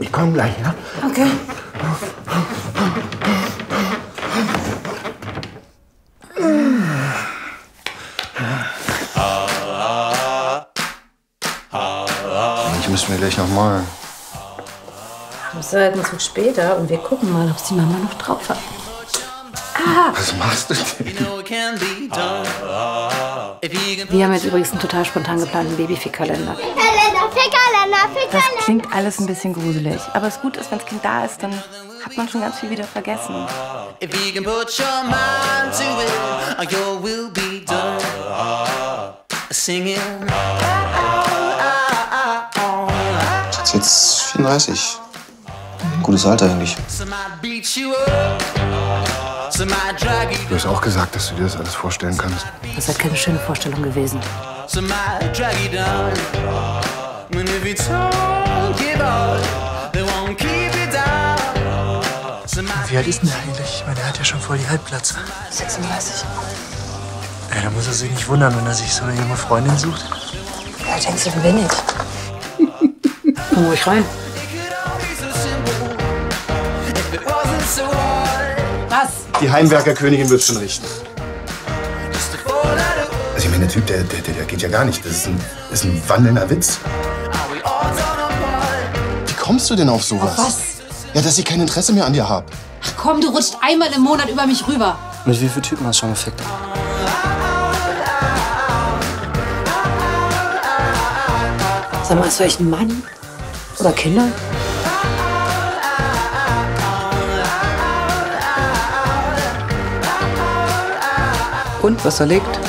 Ich komme gleich, ja? Okay. Ich muss mir gleich noch malen. Das ist halt ein Zug später und wir gucken mal, ob die Mama noch drauf hat. Ah! Was machst du denn? Wir haben jetzt übrigens einen total spontan geplanten Babyfick-Kalender. Das klingt alles ein bisschen gruselig. Aber es gut ist, wenn das Kind da ist, dann hat man schon ganz viel wieder vergessen. Ist jetzt 34. Gutes Alter eigentlich. Du hast auch gesagt, dass du dir das alles vorstellen kannst. Das ist halt keine schöne Vorstellung gewesen. Don't give up, they won't keep you down. Wie alt ist denn der eigentlich? Ich meine, er hat ja schon voll die Halbplatze. 36. Ja, da muss er sich nicht wundern, wenn er sich so eine junge Freundin sucht. Ja, denkst du, wer bin ich? Komm ruhig rein. if it wasn't so hard. Was? Die Heimwerkerkönigin wird schon richten. Also ich meine, der Typ, der, der, der geht ja gar nicht. Das ist ein, das ist ein wandelnder Witz. Wie kommst du denn auf sowas? Was? Ja, dass ich kein Interesse mehr an dir habe. Ach komm, du rutscht einmal im Monat über mich rüber. Mit wie vielen Typen hast du schon gefickt? Sag mal, hast du echt einen Mann? Oder Kinder? Und, was erlegt?